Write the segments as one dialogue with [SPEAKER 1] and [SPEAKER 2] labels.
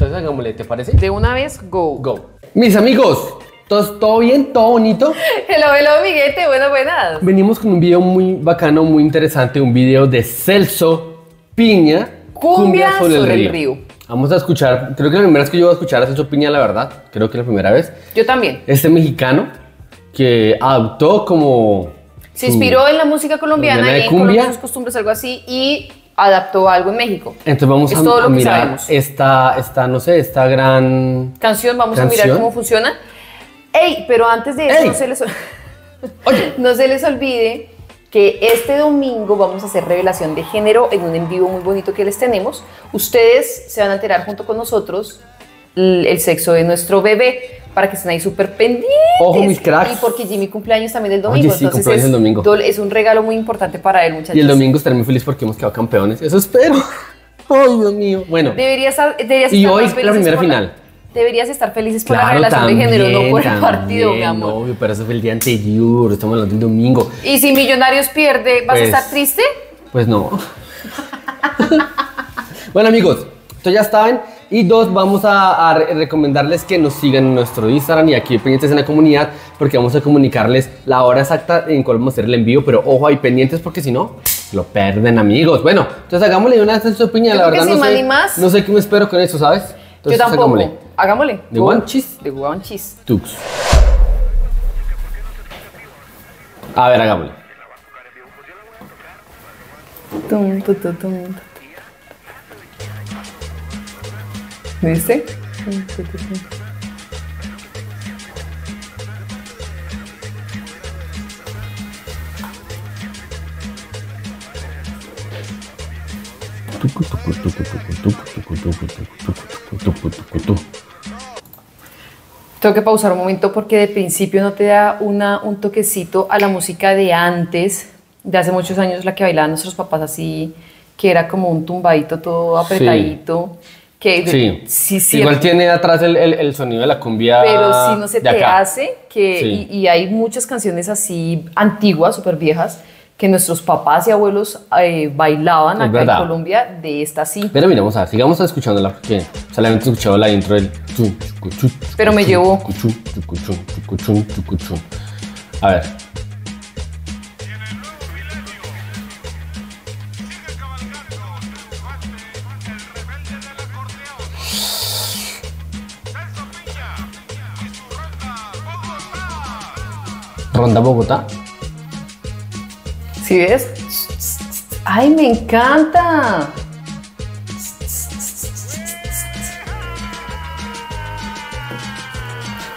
[SPEAKER 1] Entonces hagámosle, ¿te parece?
[SPEAKER 2] De una vez, go.
[SPEAKER 1] Go. Mis amigos, ¿todo, todo bien? ¿Todo bonito?
[SPEAKER 2] Hello, hello, Miguete. Buenas, buenas.
[SPEAKER 1] Venimos con un video muy bacano, muy interesante, un video de Celso Piña.
[SPEAKER 2] Cumbia sobre el río.
[SPEAKER 1] Vamos a escuchar, creo que la primera vez que yo voy a escuchar a Celso Piña, la verdad, creo que la primera vez.
[SPEAKER 2] Yo también.
[SPEAKER 1] Este mexicano que adoptó como...
[SPEAKER 2] Se inspiró en la música colombiana y en
[SPEAKER 1] cumbia.
[SPEAKER 2] Colombia, sus costumbres, algo así, y adaptó algo en México.
[SPEAKER 1] Entonces vamos
[SPEAKER 2] Es
[SPEAKER 1] a,
[SPEAKER 2] todo
[SPEAKER 1] a
[SPEAKER 2] lo que
[SPEAKER 1] mirar
[SPEAKER 2] sabemos.
[SPEAKER 1] esta, esta, no sé, esta gran...
[SPEAKER 2] Canción, vamos a mirar cómo funciona. Ey, pero antes de eso, no se les,
[SPEAKER 1] Oye,
[SPEAKER 2] no se les olvide que este domingo vamos a hacer revelación de género en un en vivo muy bonito que les tenemos. Ustedes se van a enterar junto con nosotros el sexo de nuestro bebé para que estén ahí súper pendientes.
[SPEAKER 1] Ojo, mis cracks.
[SPEAKER 2] Y porque Jimmy cumpleaños también el
[SPEAKER 1] Oye,
[SPEAKER 2] domingo.
[SPEAKER 1] sí,
[SPEAKER 2] entonces es,
[SPEAKER 1] el domingo.
[SPEAKER 2] es un regalo muy importante para él, muchachos.
[SPEAKER 1] y el domingo estaré muy feliz porque hemos quedado campeones. Eso espero. Ay, Dios mío. Bueno,
[SPEAKER 2] Deberías, deberías
[SPEAKER 1] Y
[SPEAKER 2] estar
[SPEAKER 1] hoy
[SPEAKER 2] más
[SPEAKER 1] la primera final.
[SPEAKER 2] Deberías estar felices por la
[SPEAKER 1] claro,
[SPEAKER 2] revelación
[SPEAKER 1] también,
[SPEAKER 2] de género, no por el partido, mi amor.
[SPEAKER 1] Obvio, pero eso fue el día anterior. Estamos hablando del domingo.
[SPEAKER 2] Y si Millonarios pierde, ¿vas
[SPEAKER 1] Pues-
[SPEAKER 2] a estar triste?
[SPEAKER 1] Pues no. bueno, amigos, esto ya saben. Y dos, vamos a, a re- recomendarles que nos sigan en nuestro Instagram y aquí pendientes en la comunidad, porque vamos a comunicarles la hora exacta en cuál vamos a hacer el envío. Pero ojo, ahí pendientes, porque si no, lo pierden, amigos. Bueno, entonces hagámosle una vez su opinión.
[SPEAKER 2] Yo
[SPEAKER 1] La
[SPEAKER 2] que
[SPEAKER 1] verdad, no sé, no qué me espero con eso, ¿sabes? Entonces,
[SPEAKER 2] Yo tampoco.
[SPEAKER 1] hagámosle.
[SPEAKER 2] Hagámosle.
[SPEAKER 1] ¿De cheese?
[SPEAKER 2] De one cheese.
[SPEAKER 1] Tux. A ver, hagámosle.
[SPEAKER 2] Tum, tu, tu, tum. Tum, tu, tu, tum.
[SPEAKER 1] ¿Viste?
[SPEAKER 2] Tengo que pausar un momento porque de principio no te da una, un toquecito a la música de antes, de hace muchos años, la que bailaban nuestros papás así, que era como un tumbadito todo apretadito. Que de-
[SPEAKER 1] Sí,
[SPEAKER 2] sí, sí,
[SPEAKER 1] igual tiene atrás el, el- el sonido de la cumbia.
[SPEAKER 2] pero si no se te
[SPEAKER 1] acá.
[SPEAKER 2] hace que
[SPEAKER 1] Sí.
[SPEAKER 2] y, y hay muchas canciones así antiguas, súper viejas, que nuestros papás y abuelos eh, bailaban
[SPEAKER 1] Es
[SPEAKER 2] acá
[SPEAKER 1] verdad.
[SPEAKER 2] en Colombia de esta sí.
[SPEAKER 1] Pero miramos a ver, sigamos escuchándola porque solamente he escuchado la intro del.
[SPEAKER 2] Pero me llevó.
[SPEAKER 1] chucu, chu, Ronda Bogotá.
[SPEAKER 2] ¿Sí ves? ¡Ay, me encanta!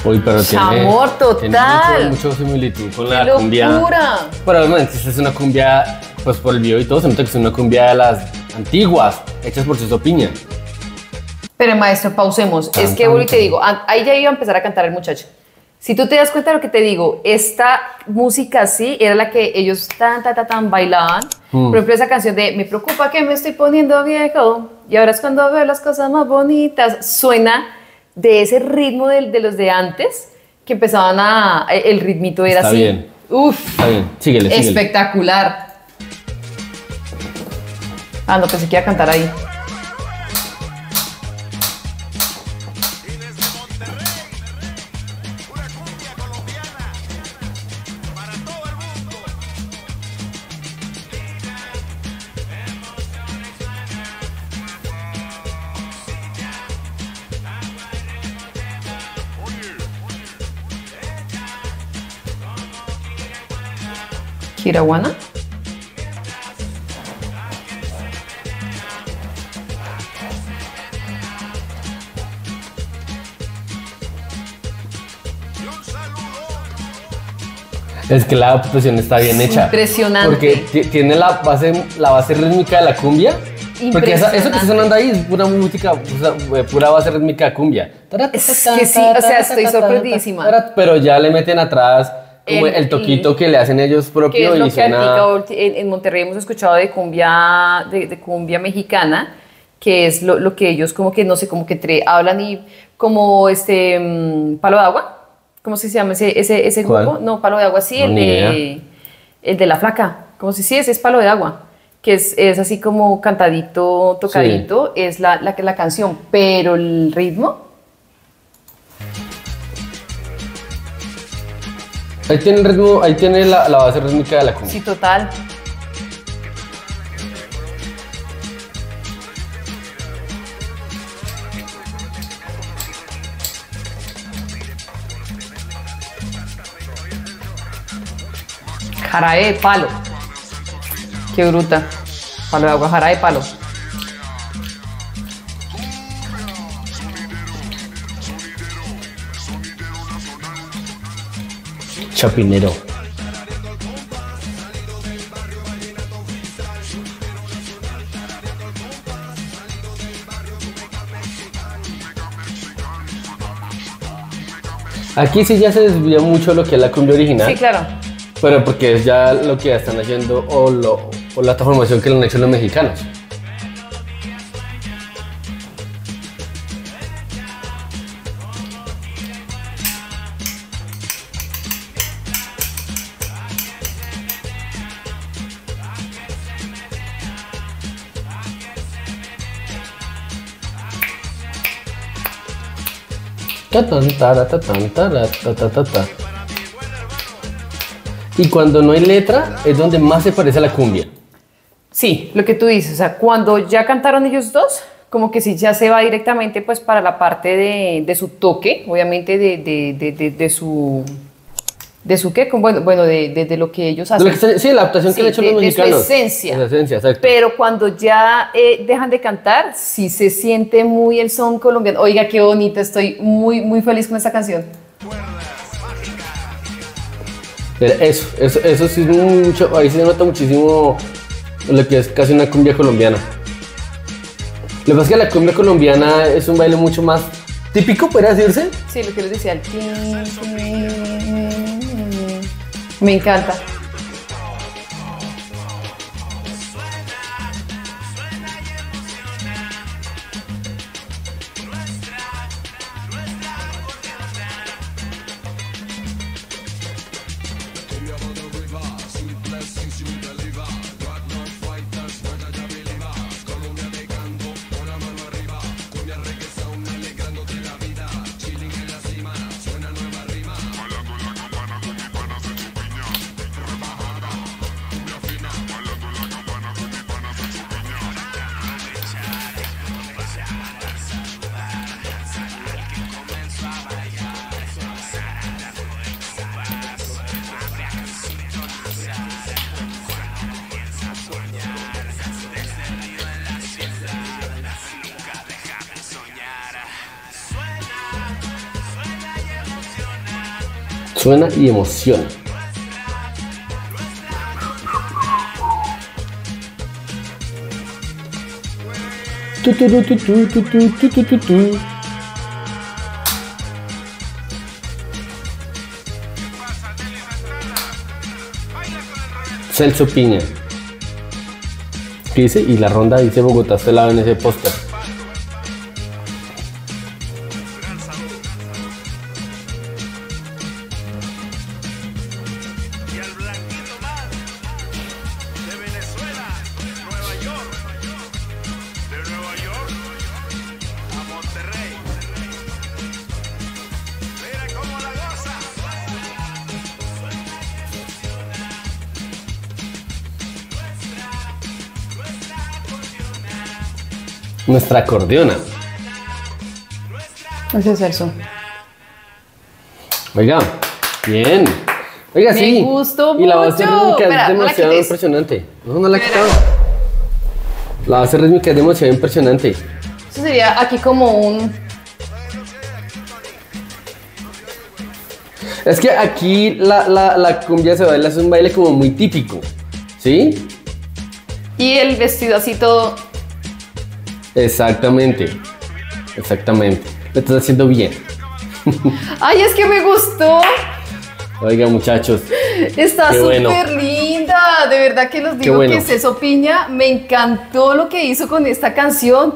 [SPEAKER 1] Uy, pero tiene.
[SPEAKER 2] Amor
[SPEAKER 1] tiene
[SPEAKER 2] total.
[SPEAKER 1] mucho, mucho similitud con
[SPEAKER 2] ¡Qué
[SPEAKER 1] la cumbia.
[SPEAKER 2] locura!
[SPEAKER 1] Pero obviamente, si es una cumbia, pues por el video y todo, se nota que es una cumbia de las antiguas, hechas por Celso Piña.
[SPEAKER 2] Pero maestro, pausemos.
[SPEAKER 1] Tan,
[SPEAKER 2] es que
[SPEAKER 1] tan,
[SPEAKER 2] te digo, ahí ya iba a empezar a cantar el muchacho. Si tú te das cuenta de lo que te digo, esta música así era la que ellos tan, tan, tan, tan bailaban.
[SPEAKER 1] Mm.
[SPEAKER 2] Por ejemplo, esa canción de Me preocupa que me estoy poniendo viejo y ahora es cuando veo las cosas más bonitas. Suena de ese ritmo de, de los de antes que empezaban a. El ritmito era
[SPEAKER 1] Está
[SPEAKER 2] así.
[SPEAKER 1] bien.
[SPEAKER 2] Uf,
[SPEAKER 1] Está bien, síguele, síguele.
[SPEAKER 2] espectacular. Ah, no, pensé que iba a cantar ahí. Kirawana.
[SPEAKER 1] Es que la adaptación está bien hecha.
[SPEAKER 2] Impresionante.
[SPEAKER 1] Porque ti- tiene la base, la base rítmica de la cumbia. Porque esa- eso que está sonando ahí es pura música, eh, pura base rítmica de cumbia.
[SPEAKER 2] Es que sí, o sea, estoy sorprendidísima.
[SPEAKER 1] Pero ya le meten atrás
[SPEAKER 2] El-
[SPEAKER 1] el, toquito que le hacen ellos
[SPEAKER 2] que
[SPEAKER 1] propio
[SPEAKER 2] es lo
[SPEAKER 1] y
[SPEAKER 2] que
[SPEAKER 1] suena...
[SPEAKER 2] En, Monterrey hemos escuchado de cumbia, de, de cumbia mexicana, que es lo, lo que ellos como que, no sé, como que entre, hablan y como este mm, palo de agua, ¿cómo se llama ese, ese, ese grupo? No, palo de agua, sí,
[SPEAKER 1] No,
[SPEAKER 2] el, de, el de la flaca, como si sí, ese es palo de agua, que es, es así como cantadito, tocadito, es la, la, la canción, pero el ritmo
[SPEAKER 1] Ahí tiene el ritmo, ahí tiene la, base rítmica de la cumbia.
[SPEAKER 2] Sí, total. Jarabe de palo. Qué bruta. Palo de agua, jarabe de palo.
[SPEAKER 1] Chapinero. Aquí sí ya se desvía mucho lo que es la cumbia original.
[SPEAKER 2] Sí, claro.
[SPEAKER 1] Pero porque es ya lo que están haciendo o, lo, o la transformación que le han hecho los mexicanos. Y cuando no hay letra es donde más se parece a la cumbia.
[SPEAKER 2] Sí, lo que tú dices, o sea, cuando ya cantaron ellos dos, como que sí ya se va directamente pues para la parte de, de su toque, obviamente de, de, de, su... ¿De su qué? Bueno, bueno de, de- de lo que ellos hacen.
[SPEAKER 1] que sí, la adaptación
[SPEAKER 2] Sí,
[SPEAKER 1] que le han hecho
[SPEAKER 2] de-
[SPEAKER 1] los
[SPEAKER 2] de su
[SPEAKER 1] mexicanos.
[SPEAKER 2] esencia.
[SPEAKER 1] De su esencia, exacto.
[SPEAKER 2] Pero cuando ya eh, dejan de cantar, sí se siente muy el son colombiano. Oiga, qué bonita, estoy muy, muy feliz con esta canción.
[SPEAKER 1] Eso, eso, eso sí es mucho, ahí se nota muchísimo lo que es casi una cumbia colombiana. Lo que pasa es que la cumbia colombiana es un baile mucho más típico, podría decirse.
[SPEAKER 2] Sí, lo que les decía, el. Me encanta.
[SPEAKER 1] suena y emociona. Celso Piña. Dice? Y la ronda dice Bogotá se la en ese póster. Nuestra acordeona.
[SPEAKER 2] Ese es Celso.
[SPEAKER 1] Oiga, bien. Oiga,
[SPEAKER 2] Me
[SPEAKER 1] sí.
[SPEAKER 2] gustó
[SPEAKER 1] Y la base
[SPEAKER 2] mucho.
[SPEAKER 1] rítmica
[SPEAKER 2] Espera,
[SPEAKER 1] es demasiado impresionante. No, no la he quitado. La base rítmica es demasiado impresionante.
[SPEAKER 2] Eso sería aquí como un...
[SPEAKER 1] Es que aquí la, la, la cumbia se baila, es un baile como muy típico. ¿Sí?
[SPEAKER 2] Y el vestido así todo...
[SPEAKER 1] Exactamente. Exactamente. Lo estás haciendo bien.
[SPEAKER 2] ¡Ay, es que me gustó!
[SPEAKER 1] Oiga, muchachos.
[SPEAKER 2] Está súper
[SPEAKER 1] bueno.
[SPEAKER 2] linda. De verdad que los digo
[SPEAKER 1] bueno.
[SPEAKER 2] que Ceso Piña me encantó lo que hizo con esta canción.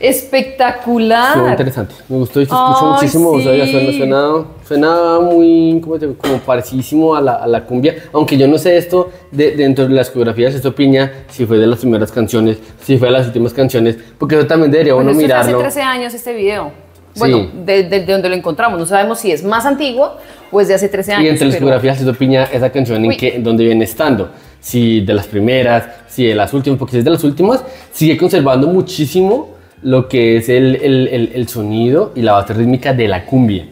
[SPEAKER 2] Espectacular.
[SPEAKER 1] Estuvo interesante. Me gustó y se escuchó
[SPEAKER 2] Ay,
[SPEAKER 1] muchísimo. O sea,
[SPEAKER 2] sí.
[SPEAKER 1] suena, suena, suena muy, ¿cómo te digo? Como parecidísimo a la, a la cumbia. Aunque yo no sé esto de, dentro de las coreografías, esto piña, si fue de las primeras canciones, si fue de las últimas canciones, porque eso también debería
[SPEAKER 2] Bueno,
[SPEAKER 1] uno
[SPEAKER 2] esto
[SPEAKER 1] mirarlo.
[SPEAKER 2] hace 13 años este video. Bueno,
[SPEAKER 1] Sí.
[SPEAKER 2] de, de- de donde lo encontramos. No sabemos si es más antiguo o es de hace 13 años.
[SPEAKER 1] Y entre las
[SPEAKER 2] pero-
[SPEAKER 1] coreografías, esto piña esa canción en, que, en donde viene estando. Si de las primeras, si de las últimas, porque si es de las últimas, sigue conservando muchísimo lo que es el, el- el- el sonido y la base rítmica de la cumbia.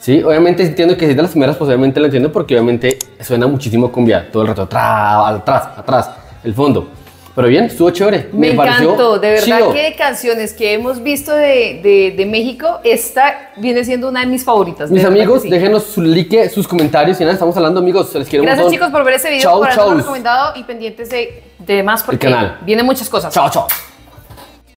[SPEAKER 1] Sí, obviamente entiendo que si es de las primeras, pues obviamente la entiendo porque obviamente suena muchísimo cumbia todo el rato, atrás, atrás, atrás, el fondo. Pero bien, estuvo chévere.
[SPEAKER 2] Me,
[SPEAKER 1] pareció
[SPEAKER 2] encantó, de verdad
[SPEAKER 1] chido.
[SPEAKER 2] que de canciones que hemos visto de, de- de México, esta viene siendo una de mis favoritas.
[SPEAKER 1] Mis amigos,
[SPEAKER 2] sí.
[SPEAKER 1] déjenos su like, sus comentarios. Y nada, estamos haberando, amigos. Les quiere un
[SPEAKER 2] Gracias chicos por ver este video,
[SPEAKER 1] Chau,
[SPEAKER 2] por haberlo recomendado y pendientes de, de más porque
[SPEAKER 1] canal.
[SPEAKER 2] vienen muchas cosas.
[SPEAKER 1] Chao, chao.